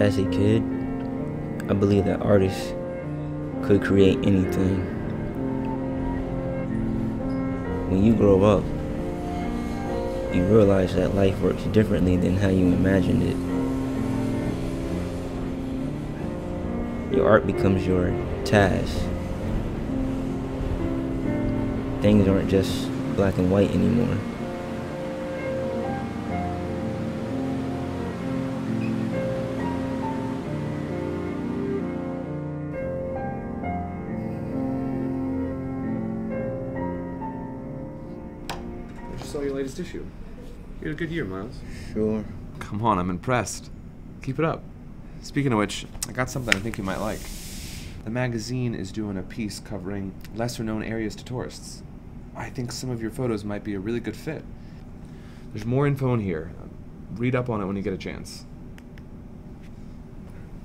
As a kid, I believe that artists could create anything. When you grow up, you realize that life works differently than how you imagined it. Your art becomes your task. Things aren't just black and white anymore. Saw your latest issue. You had a good year, Miles. Sure. Come on, I'm impressed. Keep it up. Speaking of which, I got something I think you might like. The magazine is doing a piece covering lesser known areas to tourists. I think some of your photos might be a really good fit. There's more info in here. Read up on it when you get a chance.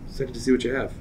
Excited to see what you have.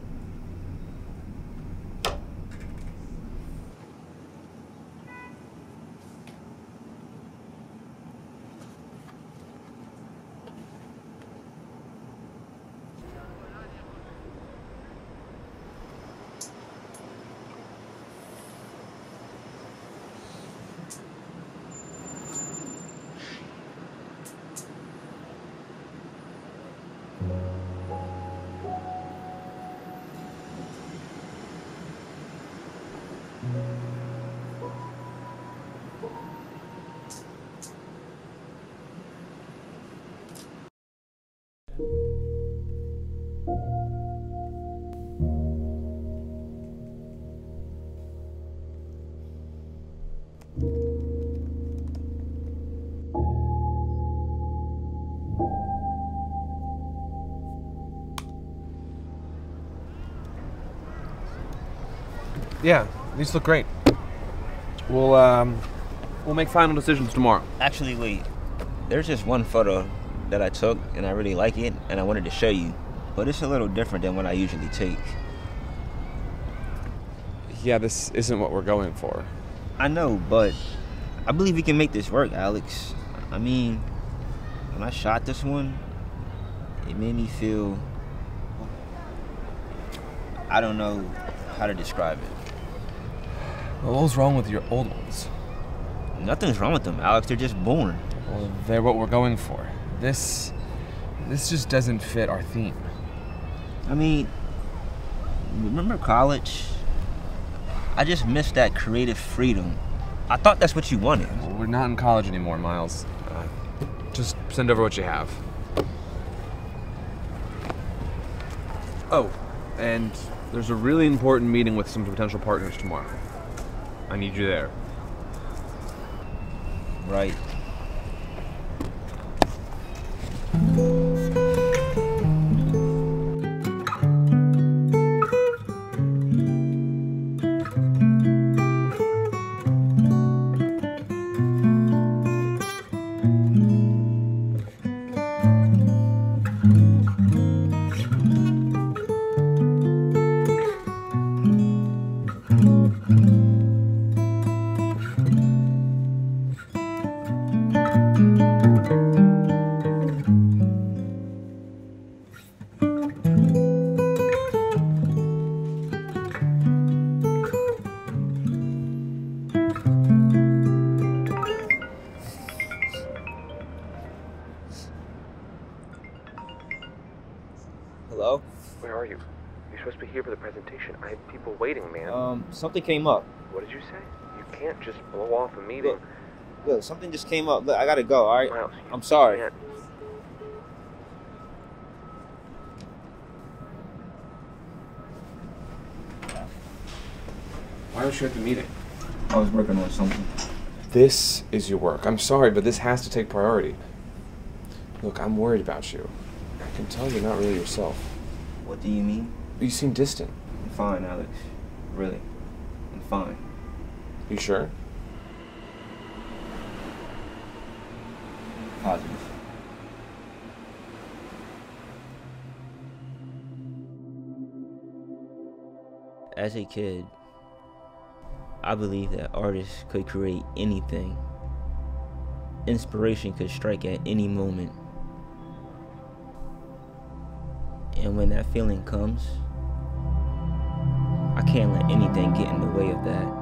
Yeah, these look great. We'll um, we'll make final decisions tomorrow. Actually, wait. There's just one photo that I took and I really like it and I wanted to show you. But it's a little different than what I usually take. Yeah, this isn't what we're going for. I know, but I believe we can make this work, Alex. I mean, when I shot this one, it made me feel. I don't know how to describe it. Well, what was wrong with your old ones? Nothing's wrong with them, Alex. They're just boring. Well, they're what we're going for. This, this just doesn't fit our theme. I mean, remember college? I just missed that creative freedom. I thought that's what you wanted. Well, we're not in college anymore, Miles. Uh, just send over what you have. Oh, and there's a really important meeting with some potential partners tomorrow. I need you there. Right. Supposed to be here for the presentation. I have people waiting, man. Um, something came up. what did you say? You can't just blow off a meeting. Look, look, something just came up. Look, I gotta go, alright? Miles, I'm sorry. can't. Why was you at the meeting? I was working on something. This is your work. I'm sorry, but this has to take priority. Look, I'm worried about you. I can tell you're not really yourself. What do you mean? You seem distant. I'm fine, Alex. Really. I'm fine. You sure? Positive. As a kid, I believe that artists could create anything. Inspiration could strike at any moment. And And when that feeling comes, I can't let anything get in the way of that.